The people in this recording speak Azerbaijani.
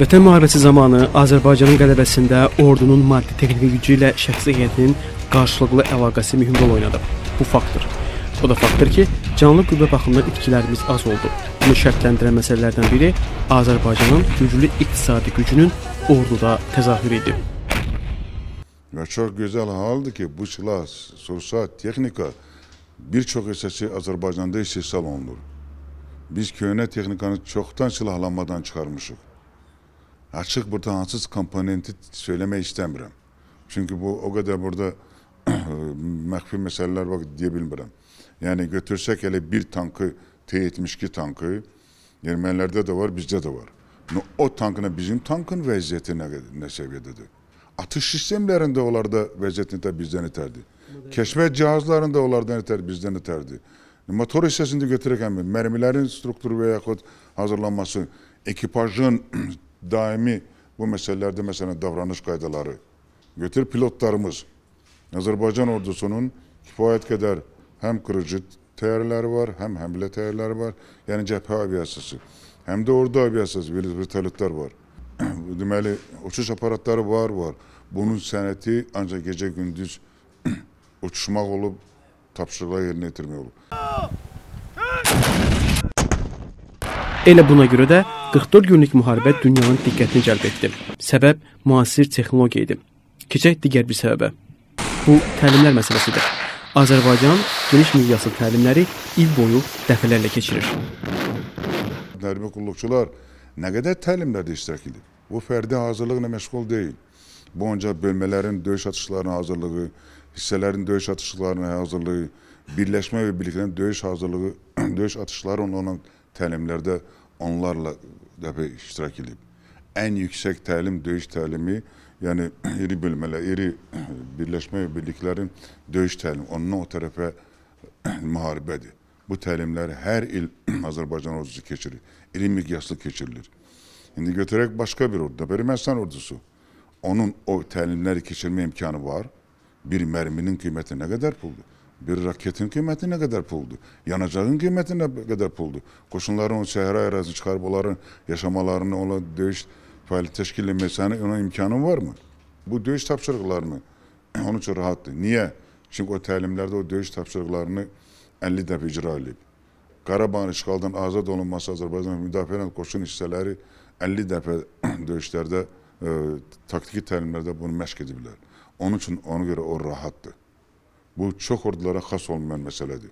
Vətən müharibəsi zamanı Azərbaycanın qələbəsində ordunun maddi-texniki gücü ilə şəxsi heyətinin qarşılıqlı əlaqəsi mühüm rol oynadı. Bu faktdır. O da faktdır ki, canlı qüvvə baxımından itkilərimiz az oldu. Bunu şərtləndirən məsələlərdən biri Azərbaycanın güclü iqtisadi gücünün orduda təzahür edib. Ve çok güzel haldı ki bu silah, sursat, teknika birçok esası Azerbaycan'da istihsal olunur. Biz köyüne teknikanı çoktan silahlanmadan çıkarmışık. Açık burada hansız komponenti söylemek istemiyorum. Çünkü bu o kadar burada məhfi meseleler var diye bilmirəm. Yani götürsek hele bir tankı T-72 tankı Ermenilerde de var bizde de var. O tankına bizim tankın vəziyyəti nə, nə səviyyədədir? Atış sistemlərində onlarda vəziyyətini də bizdən itərdi. Kəşfiyyat cihazlarında onlardan itər, bizdən itərdi. Motor hissəsində götürək həmin mərmilərin strukturu və yaxud hazırlanması, ekipajın daimi bu meselelerde mesela davranış kaydaları götür pilotlarımız Azerbaycan ordusunun kifayet kadar hem kırıcı teyarlar var hem hamle teyarlar var. Yani cephe aviyasası hem de ordu aviyasası vertolyotlar var. Demeli uçuş aparatları var var. Bunun sənəti ancak gece gündüz uçuşmak olup tapşırıqlar yerine getirmek olup. Elə buna görə də 44 günlük müharibə dünyanın diqqətini cəlb etdi. Səbəb müasir texnologiya idi. Keçək digər bir səbəbə. Bu təlimlər məsələsidir. Azərbaycan geniş miqyaslı təlimləri il boyu dəfələrlə keçirir. Hərbi qulluqçular nə qədər təlimlərdə iştirak edir? Bu fərdi hazırlıqla məşğul deyil. Bu ancaq bölmələrin döyüş atışlarına hazırlığı, hissələrin döyüş atışlarına hazırlığı, birləşmə və birliklərin döyüş hazırlığı, döyüş atışları olan təlimlərdə onlarla dəfə iştirak edib. Ən yüksək təlim döyüş təlimi, yəni iri bölmələr, iri birləşmə və birliklərin döyüş təlimi, ondan o tərəfə müharibədir. Bu təlimlər hər il Azərbaycan ordusu keçirir. İri miqyaslı keçirilir. İndi götürək başqa bir ordu, Ermənistan ordusu. Onun o təlimləri keçirmə imkanı var. Bir mərminin qiyməti nə qədər puldur? Bir raketin qiyməti nə qədər puldur? Yanacağın qiyməti nə qədər puldur? Qoşunların o səhra ərazini çıxarıb onların yaşamalarını, ona döyüş fəaliyyət təşkil etməsənin ona imkanın varmı? Bu döyüş tapşırıqlarını onun üçün rahatdır. Niyə? Çünki o təlimlərdə o döyüş tapşırıqlarını 50 dəfə icra edib. Qarabağın işğaldan azad olunması Azərbaycan müdafiə qoşun hissələri 50 dəfə döyüşlərdə, e, taktiki təlimlərdə bunu məşq ediblər. Onun üçün ona görə o rahatdır. Bu çok ordulara has olmayan meseledir.